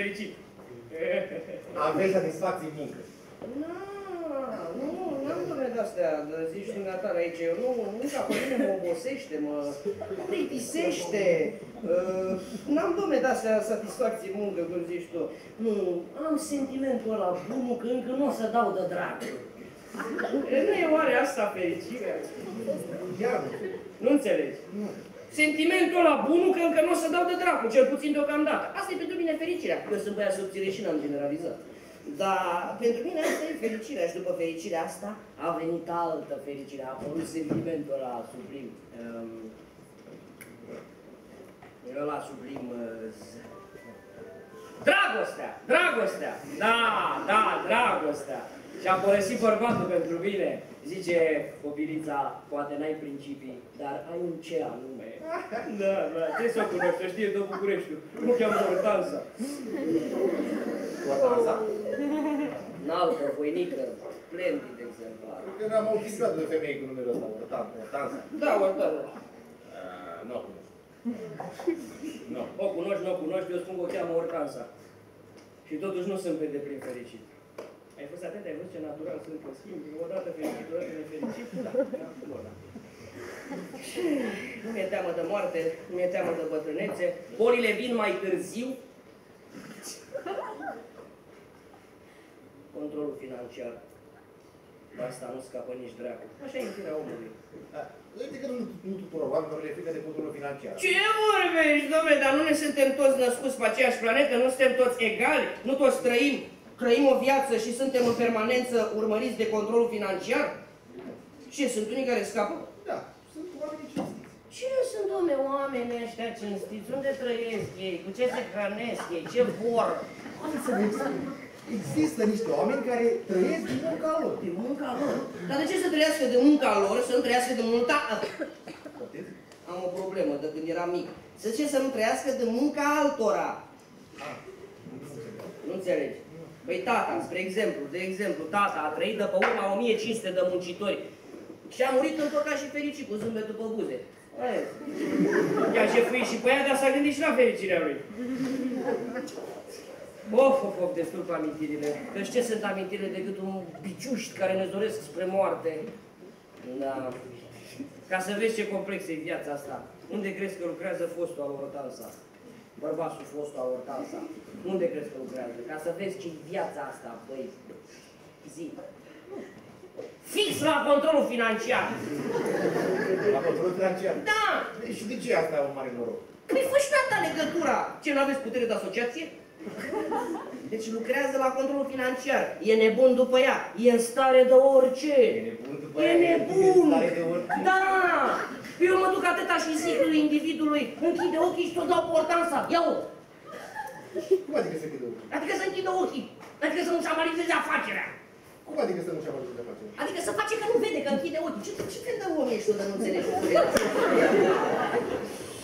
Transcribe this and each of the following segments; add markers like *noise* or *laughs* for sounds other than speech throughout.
Fericit. Aveți satisfacție în muncă. Na, nu, n-am domne de-astea, zici dumneata aici, eu nu, munca pe mine mă obosește, mă plictisește, uh, n-am domne de-astea satisfacție în muncă, cum zici tu. Nu, am sentimentul ăla bunul că încă nu o să dau de drag. Nu e oare asta fericirea? Iar, Nu înțelegi? Sentimentul ăla bunul că încă nu o să dau de dracu, cel puțin deocamdată. Asta e pentru mine fericirea. Eu sunt băiat subțire și n-am generalizat. Dar pentru mine asta e fericirea și după fericirea asta a venit altă fericire, a apărut sentimentul ăla sublim. Um, ăla sublim... Uh, z- dragostea! Dragostea! Da, da, dragostea! Și a părăsit bărbatul pentru mine. Zice Copilița, poate n-ai principii, dar ai un ce anume. *laughs* Da, da, trebuie să o cunoști, să știe tot Bucureștiul. Nu cheamă Hortanza. Hortanza? Înaltă, voinică, splendid exemplar. Că n-am auzit de femei cu numele ăsta, Hortanza. Hortanza. Da, Hortanza. Ah, Nu o cunosc. Nu. O cunoști, nu o cunoști, eu spun că o cheamă Hortanza. Și totuși nu sunt pe deplin fericit. Ai fost atent, ai văzut ce natural sunt pe schimb, odată fericit, odată nefericit? Da, da, da. Nu mi-e teamă de moarte, nu mi-e teamă de bătrânețe, bolile vin mai târziu. Controlul financiar. De asta nu scapă nici dracu. Așa e în firea omului. Da. Uite că nu, nu tuturor oamenilor le frică de controlul financiar. Ce vorbești, domnule, dar nu ne suntem toți născuți pe aceeași planetă, nu suntem toți egali, nu toți trăim, trăim o viață și suntem în permanență urmăriți de controlul financiar? Ce, sunt unii care scapă? Da, sunt oameni cinstiți. Cine sunt, domne, oamenii ăștia cinstiți? Unde trăiesc ei? Cu ce se hrănesc ei? Ce vor? Hai să vezi. Există niște oameni care trăiesc din munca lor. De munca lor. Dar de ce să trăiască de munca lor, să nu trăiască de multa... Poftiți? Am o problemă de când eram mic. Să ce să nu trăiască de munca altora. Ah, nu înțeleg. Nu înțelegi? Păi tata, spre exemplu, de exemplu, tata a trăit de pe urma 1500 de muncitori și a murit întotdeauna și fericit cu zâmbetul pe buze. Aia. I-a jefuit și pe ea, dar s-a gândit și la fericirea lui. Of, of, of, destul cu amintirile. Că ce sunt amintirile decât un biciuști care ne doresc spre moarte? Da. Ca să vezi ce complexă e viața asta. Unde crezi că lucrează fostul al Hortansa? Bărbatul fostul al Hortansa. Unde crezi că lucrează? Ca să vezi ce viața asta, băi. Zi. Fix la controlul financiar. La controlul financiar. Da! Și de ce asta e un mare noroc? Păi fă și ta legătura. Ce, nu aveți putere de asociație? *laughs* Deci lucrează la controlul financiar. E nebun după ea. E în stare de orice. E nebun după E aia, nebun! E stare de orice. Da! Eu mă duc atâta și zic lui individului, închide ochii și ți-o dau portanța. Ia-o! Cum adică să închidă ochii? Adică să închidă ochii. Adică să nu-și amalizeze afacerea. Cum adică să nu și-am văzut de face? Adică să face că nu vede, că închide ochii. Ce, ce fel de om ești tu de nu înțelegi?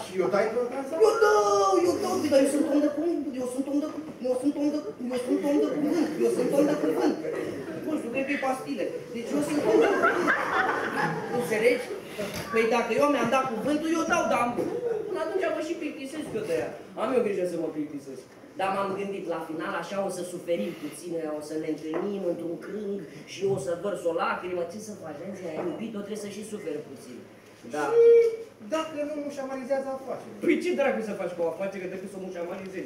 Și eu tai pe casa? Eu dau, eu dau, dar eu sunt om de cuvânt, eu sunt om de eu sunt om de eu sunt om de cuvânt, eu sunt om de cuvânt. Nu știu, cred că e pastile. Deci eu sunt om de cuvânt. Înțelegi? Păi dacă eu mi-am dat cuvântul, eu dau, dar până atunci mă și plictisesc eu de ea. Am eu grijă să mă plictisesc. Dar m-am gândit, la final așa o să suferim puțin, o să ne întâlnim într-un crâng și eu o să vărs o lacrimă. Ce să faci, Nenzi, ai iubit-o, trebuie să și suferi puțin. Da. Și dacă nu mușamarizează afacerea. Păi ce dracu să faci cu o afacere decât să o mușamalizezi?